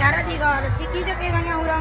Cara dico, lo chiquito che venga a una bandera.